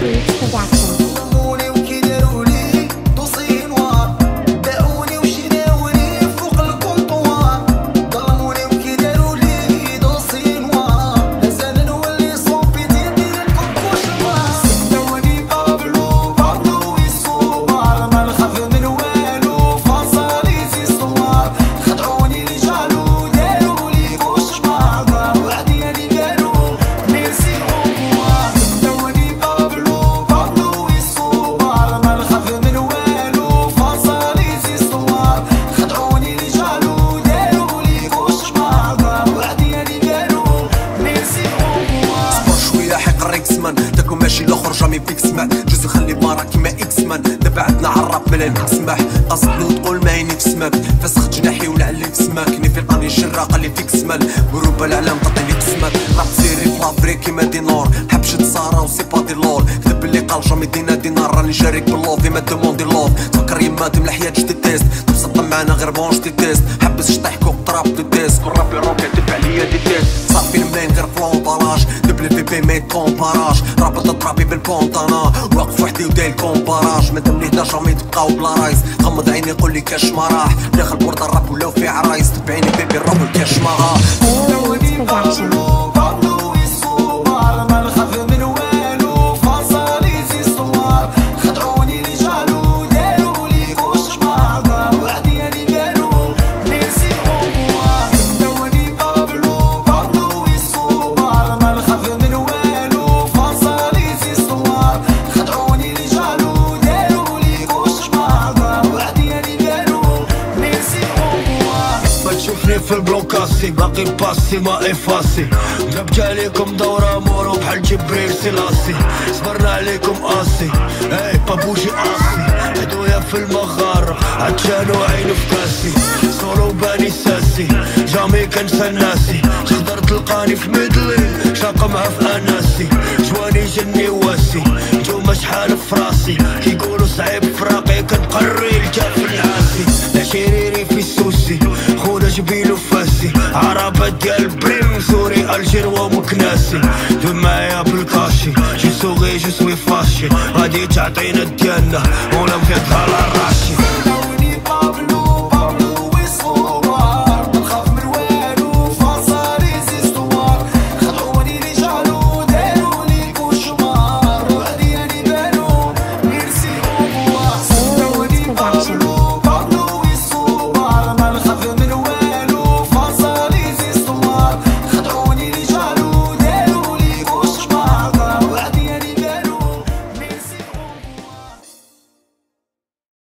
Música ماشي الآخر جامي فيك سمع جوز خلي بارا كيما إكس مان دابا عندنا عراب ملان سماح اصبني وتقول ما عيني في سماك فسخ جناحي ولا علي في سماك ني في القاني الشراقه اللي فيك سمال وروبا العلام تعطيني قسمك. راب سيري في لافري كيما دي نور حبش تصارى وسي با دي لور. كتب اللي قال جامي دينا دينار. راني جاريك باللوف ما دوموندي لوف. تفكر يما تملح حياتك تيست. تبسط معانا غير بونش تيست. حبس شطيح كوك طراب تيست. كون رابي روكي. في ميت كومباراج رابط الطرابي بالبونطانا. واقف وحدي وداير كومباراج ما دمني هدا جامي تبقاو بلا رايس. غمض عيني قول لي كاش ما راح. داخل بورد الراب ولاو في عرايس. تبعيني بيبي الراب والكاش ما راح. في البلوكاسي باقي باسي ما إفاسي. ضربت عليكم دورة مورو بحال جبريل سلاسي. صبرنا عليكم قاسي اي بابوجي قاسي هدويا في المغارة عطشان وعين في كاسي سولو باني ساسي. جامي كنسى ناسي تقدر تلقاني في ميدلي شاقمها في اناسي جواني جني واسي. نجوم شحال في راسي. كيقولوا صعيب فراقي كنقري الجاف العاسي. لا في السوسي. خونا جبيلو فاسي عربة ديال بريم سوري الجير ومكناسي دو معايا بالكاشي جو سوغي جو سوي فاشي. غادي تعطينا ديالنا مفيد على الراشي